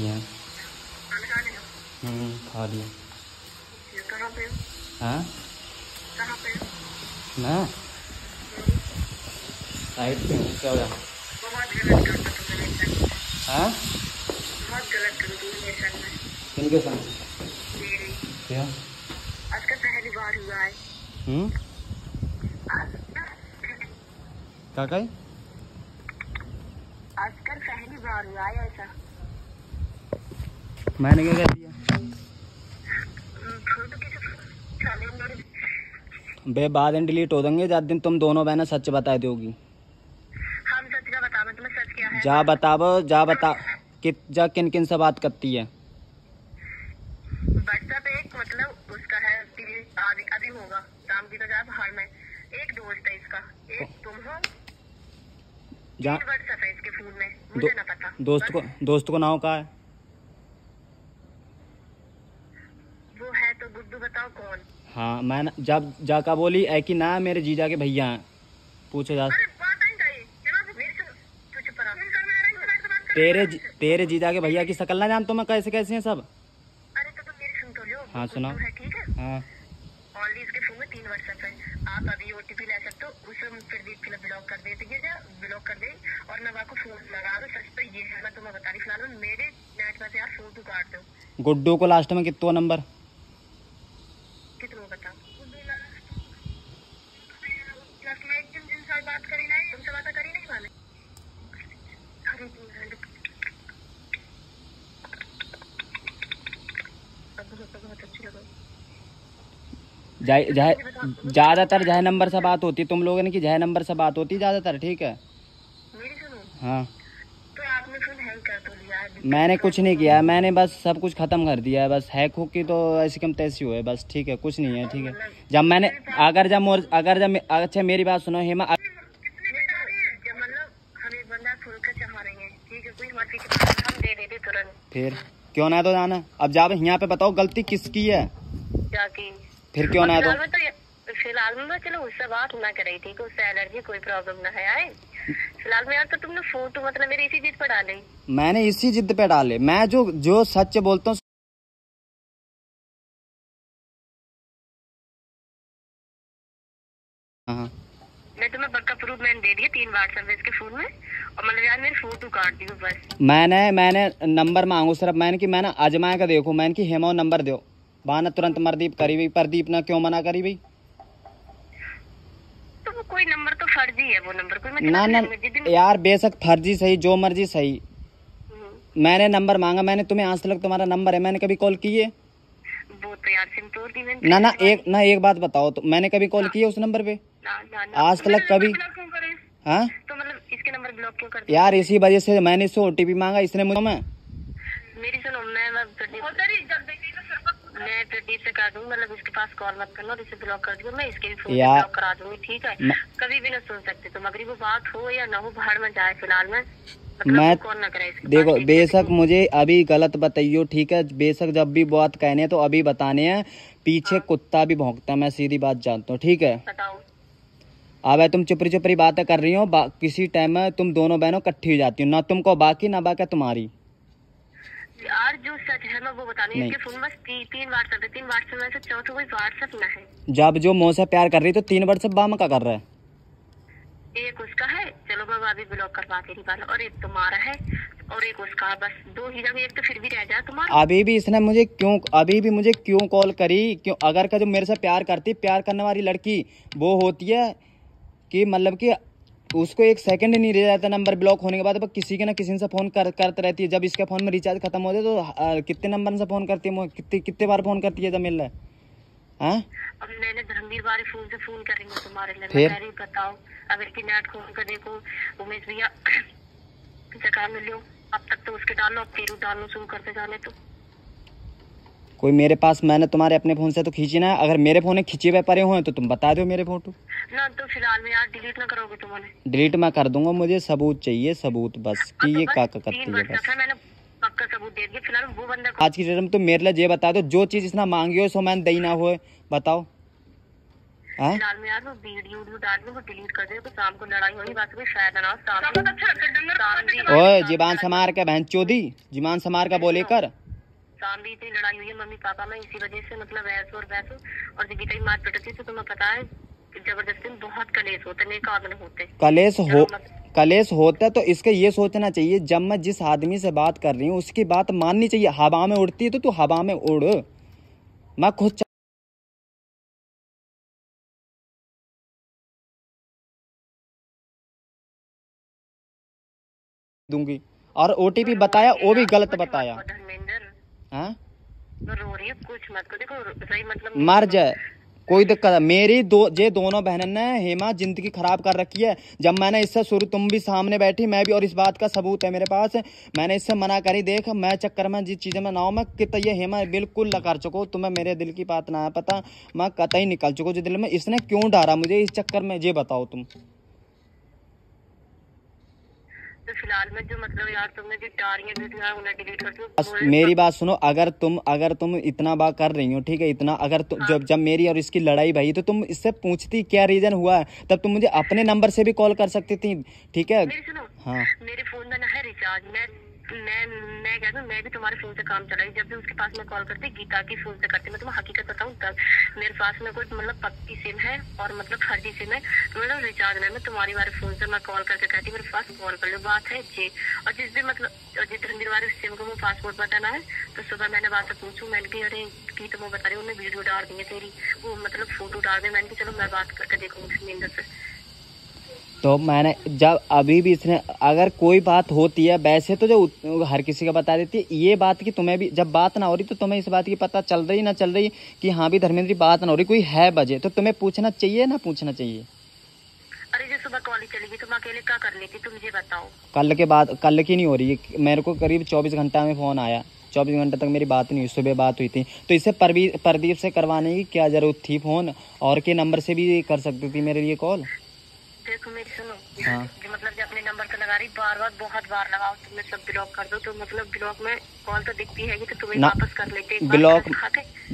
लिया हम्म, खा लिया। हो? मैं? साइड पे हूँ क्या हुआ? हाँ? किनके संग क्या? आज का पहली बार हुआ है। हम्म? क्या कही आजकल पहली बार हुआ है ऐसा। मैंने क्या कह दिया? बे बाद में डिलीट हो देंगे जब दिन तुम दोनों बहना सच बता दोगी। हम सच का बता मैं तुम्हें सच क्या है? जा बताओ जा बता। कि जा किन किन से बात करती है? व्हाट्सएप एक मतलब उसका है अभी अभी होगा। शाम की जा बाहर में। एक दोस्त है इसका। एक तुम हो। जा। व्हाट्सएप है इसके फ़ोन में। मुझे ना पता। दोस्त को दोस्त को नाव कहा है वो है तो गुड्डू बताओ कौन? हाँ मैं जब जाका बोली है कि ना मेरे जीजा के भैया हैं। पूछे जा अरे बात नहीं गई चलो मेरे से तू फ़ोन तेरे जी- तेरे जीजा के भैया की शकल ना जानता मैं कैसे कैसे हैं सब? अरे तो तुम मेरी सुन तो लो हाँ, सुनाओ। गुड्डू ठीक है? हाँ। फ़ोन में तीन व्हाट्सएप है। आप अभी ओटीपी ले सकते हो। उसे हम फिर भी फ़िलहाल ब्लॉक कर देते हैं ब्लॉक कर दे। और को फ़ोन लगा दो सच तो ये है। मैं तुम्हें बता रही फ़िलहाल मेरे नेट में से यार फ़ोटो काट दो। गुड्डू को लास्ट में कितना नंबर? बताओ जाए जाए ज़्यादातर जय नंबर से बात होती तुम लोगों ने की जय नंबर से बात होती ज़्यादातर ठीक है? हाँ तो आपने फ़ोन हैंग कर तो लिया है मैंने कुछ नहीं किया है मैंने बस सब कुछ खत्म कर दिया है बस हैक हुक की तो ऐसी कम तैसी हुए बस ठीक है कुछ नहीं है ठीक है। जब मैंने अगर जब मोर अगर जब अच्छा मेरी बात सुनो हेमा मतलब फिर क्यों ना तो जाना? अब जब यहाँ पे बताओ गलती किसकी है? फिर क्यों ना तो फ़िलहाल में तो में तो चलो उससे बात ना करे ठीक है उससे एलर्जी कोई प्रॉब्लम ना है आए। फ़िलहाल में यार तो तुमने फ़ोटो मतलब मेरी इसी चीज़ पर डाली। मैंने इसी जिद पे डाले। मैं जो जो सच बोलता हूँ हाँ मैं तुम्हें पक्का प्रूफ मैंने दे दिया तीन व्हाट्सएप इसके फ़ोन में। और मतलब यार मेरी फ़ोटो काट दी बस। मैंने मैंने नंबर मांगू सिर्फ़ मैंने कि मैंने आजमाए का देखो। मैंने कि हेमा नंबर दो। बाना तुरंत मरदीप करी भाई प्रदीप ना क्यों मना करी भाई तो कोई नंबर तो फर्जी है वो नंबर कोई मतलब ना ना यार बेशक फर्जी सही जो मर्ज़ी सही। हम्म, मैंने नंबर मांगा मैंने तुम्हें आज तक तुम्हारा नंबर है मैंने कभी कॉल की है वो तो ना ना एक ना एक बात बताओ तो मैंने कभी कॉल की है उस नंबर पे? ना ना ना। आज तक कभी ब्लॉक क्यों करे? हाँ? तो मतलब इसके नंबर ब्लॉक क्यों कर यार इसी वजह से मैंने इससे ओटीपी मांगा इसने मुझे मैं मेरी सुनो मैं दूँगी मतलब इसके पास कॉल मत करना और इसे ब्लॉक कर दियो। मैं इसके भी फ़ोन ब्लॉक करा दूँगी ठीक है? मैं- कभी भी ना सुन सकते वो बात हो या ना हो बाहर में जाए फ़िलहाल में। मतलब मैं- देखो है? बेशक मुझे अभी गलत बताइयो ठीक है? बेशक जब भी बात कहने हैं तो अभी बताने हैं। पीछे कुत्ता भी भौंकता है मैं सीधी बात जानता हूँ ठीक है? अब तुम चुपरी चुपरी बातें कर रही हो किसी टाइम में तुम दोनों बहनों इकट्ठी हो जाती हो ना तुमको बाकी ना बाकी तुम्हारी। यार जो सच है मैं वो बतानी नहीं। फ़ोन बस ती, तीन व्हाट्सएप है तीन व्हाट्सएप में से चौथा कोई व्हाट्सएप ना है। जब जो मुँह से प्यार कर रही तो तीन वर्ष बाम का कर रहा है। एक उसका है चलो वो अभी ब्लॉक करवा रही वाला और एक तुम्हारा है और एक उसका बस दो ही जगह एक तो फिर भी रह जाए तुम्हारा। अभी भी इसने मुझे क्यों अभी भी मुझे क्यों कॉल करी? क्यों अगर का जो मेरे से प्यार करती प्यार करने वाली लड़की वो होती है कि मतलब कि उसको एक सेकंड नहीं रह जाता नंबर ब्लॉक होने के बाद अब किसी के ना किसी से फ़ोन कर करते रहती है। जब इसके फ़ोन में रिचार्ज खत्म हो जाए तो कितने नंबर से फ़ोन करती है? कितने कितने बार फ़ोन करती है जब मिल रहा है? हाँ? अब मैंने धर्मवीर वाले फ़ोन से फ़ोन करेंगे तुम्हारे लिए फिर? मैं हूँ, बताओ अगर की नेट खोल कर देखो उमेश भैया जगह मिलो अब तक तो उसके डालो अब तेरू डालना शुरू करते जाने तो। कोई मेरे पास मैंने तुम्हारे अपने फ़ोन से तो खींची ना। है अगर मेरे फ़ोन में खींचे हुए पड़े हुए तो तुम बता दो मेरे फ़ोटो। ना तो फ़िलहाल में यार डिलीट ना करोगे तुमने डिलीट मैं कर दूँगा मुझे सबूत चाहिए सबूत बस कि ये का का करती है बस। पक्का सबूत दे दिया फ़िलहाल वो बंदा आज की डेट में तुम मेरे लिए ये बता दो जो चीज़ इसने मांगी हो सो मैंने दई ना हो बताओ। हैं? फ़िलहाल में यार वो वीडियो वीडियो डाल वो डिलीट कर दे तो शाम को लड़ाई होगी बस कोई फ़ायदा ना शाम को। शाम भी ओए जीबान समार के बहन चोदी जीबान समार का बोले कर भी इतनी लड़ाई हुई है मम्मी पापा में इसी वजह से मतलब ऐसो और वैसो और जब की मार पिटती तो तुम्हें पता है ज़बरदस्ती बहुत कलेश होते नहीं काबिल होते कलेश हो कलेश होता है तो इसका ये सोचना चाहिए जब मैं जिस आदमी से बात कर रही हूँ उसकी बात माननी चाहिए हवा में उड़ती है तो तू हवा में उड़। मैं खुद चा- दूँगी। और ओटीपी बताया वो भी गलत बताया। धर्मेंद्र हाँ? रो रही कुछ मत को देखो सही मतलब मर जाए। कोई दिक्कत है मेरी दो ये दोनों बहनों ने हेमा ज़िंदगी खराब कर रखी है। जब मैंने इससे शुरू तुम भी सामने बैठी मैं भी और इस बात का सबूत है मेरे पास। मैंने इससे मना करी देख मैं चक्कर में जिस चीज़ें में ना हूँ, मैं कितना ये हेमा बिल्कुल न कर चुको। तुम्हें मेरे दिल की बात ना है पता मैं कतई निकल चुको जो दिल में। इसने क्यों डारा मुझे इस चक्कर में? ये बताओ तुम। तो फ़िलहाल में जो मतलब यार तुमने जो डारियाँ वीडियो उन्हें डिलीट कर दो मेरी बात सुनो अगर तुम अगर तुम इतना बात कर रही हो ठीक है इतना अगर तुम जब जब मेरी और इसकी लड़ाई भाई तो तुम इससे पूछती क्या रीजन हुआ है? तब तुम मुझे अपने नंबर से भी कॉल कर सकती थी ठीक है? मेरी सुनो हाँ। मेरे फ़ोन में ना है रिचार्ज मैं मैं मैं कहता हूँ, मैं भी तुम्हारे फ़ोन से काम चलाई। जब भी उसके पास मैं कॉल करती, गीता की फ़ोन से करती। मैं तुम्हें हकीकत बताऊँ तब मेरे पास में कोई मतलब पक्की सिम है और मतलब फर्जी सिम है तो मतलब रिचार्ज नहीं मैं तुम्हारी वाले फ़ोन से मैं कॉल करके कहती मेरे पास कॉल कर लो, बात है जी और जिस दिन मतलब जिस दिन वाले सिम को वो पासपोर्ट बताना है तो सुबह मैंने बात से पूछू, मैंने कही, अरे की तो वो बता रही उन्होंने वीडियो डाल दी है तेरी। वो मतलब फ़ोटो डाल दी मैंने कहा, चलो, मैं बात करके देखूँगी नींद से तो मैंने जब अभी भी इसने अगर कोई बात होती है वैसे तो जो हर किसी का बता देती है ये बात की तुम्हें भी जब बात ना हो रही तो तुम्हें इस बात की पता चल रही ना चल रही कि हाँ भी धर्मेंद्र बात ना हो रही कोई है बजे तो तुम्हें पूछना चाहिए ना पूछना चाहिए? अरे जो सुबह कॉलेज चली गई तुम अकेले क्या कर लेती तुम मुझे बताओ। कल के बाद कल की नहीं हो रही मेरे को करीब चौबीस घंटा में फ़ोन आया चौबीस घंटे तक मेरी बात नहीं हुई सुबह बात हुई थी तो इसे प्रदीप से करवाने की क्या ज़रूरत थी फ़ोन और के नंबर से भी कर सकती थी मेरे लिए कॉल? देखो मेरी सुनो। हाँ। जो मतलब जो अपने नंबर लगा रही बार बार बहुत बार लगाओ तुमने सब ब्लॉक कर दो तो मतलब ब्लॉक में कॉल तो दिखती है तो तुम्हें वापस कर लेते ब्लॉक।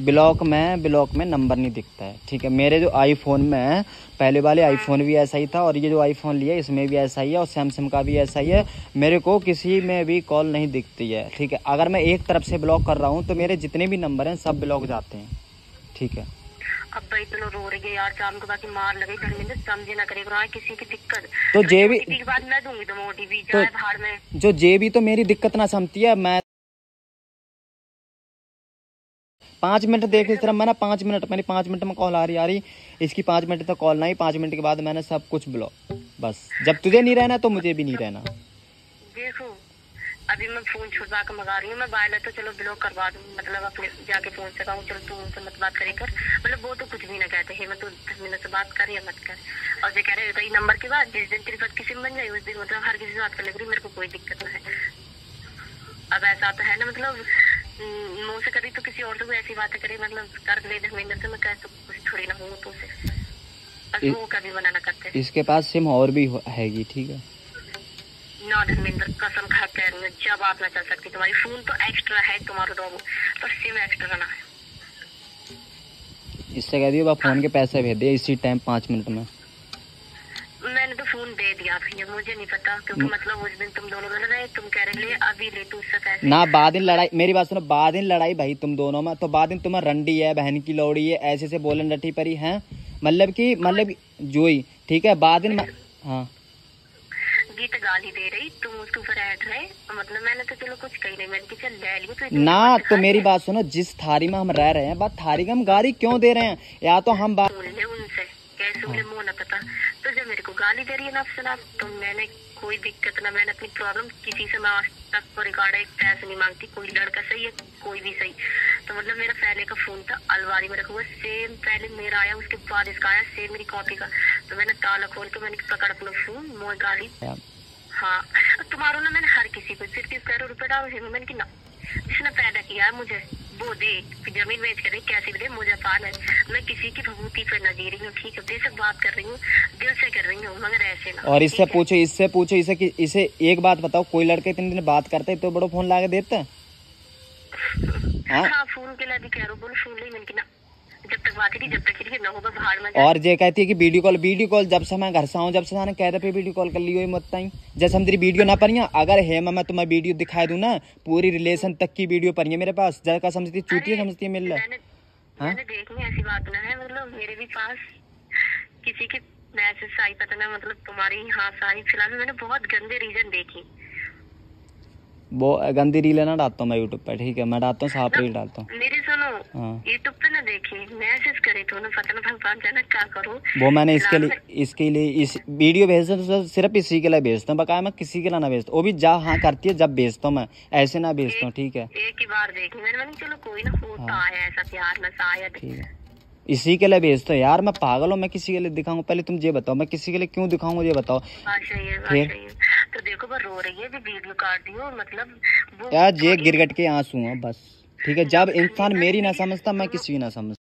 ब्लॉक में ब्लॉक में नंबर नहीं दिखता है ठीक है? मेरे जो आईफोन में है पहले वाले आईफोन भी ऐसा ही था और ये जो आईफोन लिया इसमें भी ऐसा ही है और सैमसंग का भी ऐसा ही है। मेरे को किसी में भी कॉल नहीं दिखती है ठीक है? अगर मैं एक तरफ़ से ब्लॉक कर रहा हूँ तो मेरे जितने भी नंबर हैं सब ब्लॉक जाते हैं ठीक है? अब भाई रो रही है यार शाम को बाकी मार लगे घर में समझे ना करे रहा किसी की दिक्कत। तो जे भी- के मैं दूँगी ओटीपी तो- जाए बाहर में। जो जे भी तो मेरी दिक्कत ना समझती है मैं पाँच मिनट देख इस तरह मैंने पाँच मिनट मेरी पाँच मिनट में कॉल आ रही आ रही। इसकी पाँच मिनट तक कॉल नहीं पाँच मिनट के बाद मैंने सब कुछ ब्लॉक बस जब तुझे नहीं रहना तो मुझे भी नहीं रहना। अभी मैं फ़ोन छुड़वा कर मंगा रही हूँ। मैं बाय तो चलो ब्लॉक करवा दूँ। मतलब अपने जाके फ़ोन से कहूँ चलो तू उनसे मत बात करे कर। मतलब वो तो कुछ भी ना कहते। हैं मैं तो धर्मेंद्र से बात कर या मत कर। और जो कह रहे कई नंबर के बाद जिस दिन तेरी बात किसी में बन जाए उस दिन मतलब हर किसी से बात कर लग रही मेरे को कोई दिक्कत ना है। अब ऐसा तो है ना मतलब हम्म, मुँह से करी तो किसी और से भी ऐसी बातें करे मतलब कर ले धर्मेंद्र से मैं कह तो कुछ थोड़ी ना हूँ तो से। बस वो कभी मना ना करते। इसके पास सिम और भी हैगी ठीक है? ना धर्मेंद्र कसम खा बात ना चल सकती तुम्हारी फ़ोन तो एक्स्ट्रा है तुम्हारा डॉग पर सिम एक्स्ट्रा ना है इससे कह दियो फ़ोन के पैसे भेज दिए इसी टाइम पाँच मिनट में। मैंने तो फ़ोन दे दिया भैया मुझे नहीं पता क्योंकि मतलब उस दिन तुम दोनों लड़ रहे तुम कह रहे ले अभी ले तू उससे पैसे। ना बाद दिन लड़ाई मेरी बात सुनो बाद दिन लड़ाई भाई तुम दोनों में तो बाद दिन तुम्हें रंडी है बहन की लौड़ी है ऐसे से बोलन डटी परी है। मतलब कि मतलब जोई ठीक है बाद दिन हाँ। गीत गाली दे रही तुम उसके ऊपर ऐड रहे। मतलब मैंने तो चलो कुछ कही नहीं मैंने ले तो ना तो मेरी बात सुनो जिस थारी में हम रह रहे हैं बात थारी का हम गाली क्यों दे रहे हैं? या तो हम बात उनसे कैसे उन्हें मुँह न पता। तो जब मेरे को गाली दे रही है ना तो मैंने कोई दिक्कत ना मैंने अपनी प्रॉब्लम किसी से मैं आज तक रिकॉर्ड एक पैसे नहीं मांगती कोई लड़का सही है कोई भी सही। तो मतलब मेरा पहले का फ़ोन था अलमारी में रखा हुआ सेम पहले मेरा आया उसके बाद इसका आया सेम मेरी कॉपी का। तो मैंने ताला खोल के मैंने पकड़ अपना फ़ोन मोह गाली। हाँ तुम्हारा ना मैंने हर किसी को सिर्फ़ तीस करोड़ रुपए डालो है। मैंने कि ना जिसने पैदा किया है मुझे वो दे ज़मीन बेच कर दे कैसे भी दे मुझे पान है। मैं किसी की भभूति पे न जी रही हूँ ठीक है से बात कर रही हूँ दिल से कर रही हूँ मगर ऐसे ना और इससे पूछो इससे पूछो इसे कि इसे एक बात बताओ कोई लड़के इतने दिन बात करते तो बड़ो फ़ोन ला के देते हाँ फ़ोन के लिए भी कह रहा हूँ बोलो फ़ोन ले मैंने कि ना जब तक बात ही जब तक ही होगा भाड़ में और ये कहती है कि वीडियो कॉल वीडियो कॉल जब से मैं घर से आऊँ जब से मैंने कहते पे वीडियो कॉल कर लियो मत ताई। जैसे हम तेरी वीडियो ना पढ़िया अगर है मैं तुम्हें वीडियो दिखाई दूँ ना पूरी रिलेशन तक की वीडियो पढ़िए मेरे पास। जैसा समझती है, चूतिया समझती है मिल रहा है? मैंने हाँ? ऐसी बात ना है मतलब मेरे भी पास किसी के मैसेज आई पता ना मतलब तुम्हारी यहाँ से आई फ़िलहाल मैंने बहुत गंदे रीजन देखी। वो गंदी रील ना डालता हूँ मैं यूट्यूब पे ठीक है? मैं डालता हूँ साफ़ रील डालता हूँ। मेरी हाँ यूट्यूब पे ना देखी मैसेज करे तो ना पता ना भगवान जाने क्या करो। वो मैंने इसके लिए इसके लिए इस वीडियो भेजता हूँ तो सिर्फ़ इसी के लिए भेजता हूँ बकाया मैं किसी के लिए ना भेजता हूँ। वो भी जा हाँ करती है जब भेजता हूँ मैं। ऐसे ना भेजता हूँ ठीक है। एक ही बार देखी। मैंने चलो कोई ना होता हाँ। है ऐसा प्यार में शायद ठीक है। इसी के लिए भेजता हूँ। यार मैं पागल हूँ मैं किसी के लिए दिखाऊँगा पहले तुम ये बताओ मैं किसी के लिए क्यों दिखाऊँगा ये बताओ। है फिर? तो देखो वो रो रही है वीडियो काट दियो मतलब यार ये गिरगट के आँसू हैं बस। ठीक है जब इंसान मेरी ना समझता मैं किसी ना समझता।